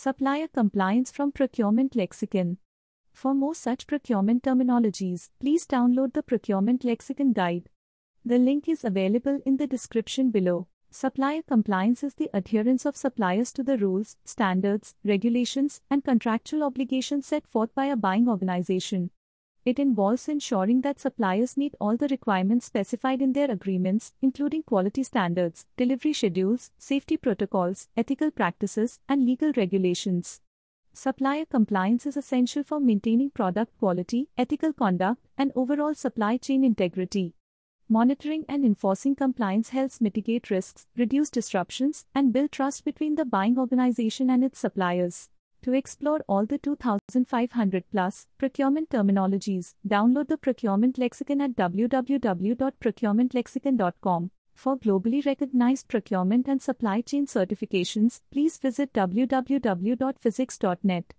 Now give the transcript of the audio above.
Supplier compliance from Procurement Lexicon. For more such procurement terminologies, please download the Procurement Lexicon Guide. The link is available in the description below. Supplier compliance is the adherence of suppliers to the rules, standards, regulations, and contractual obligations set forth by a buying organization. It involves ensuring that suppliers meet all the requirements specified in their agreements, including quality standards, delivery schedules, safety protocols, ethical practices, and legal regulations. Supplier compliance is essential for maintaining product quality, ethical conduct, and overall supply chain integrity. Monitoring and enforcing compliance helps mitigate risks, reduce disruptions, and build trust between the buying organization and its suppliers. To explore all the 2500 plus procurement terminologies, download the Procurement Lexicon at www.procurementlexicon.com. For globally recognized procurement and supply chain certifications, please visit www.fhyzics.net.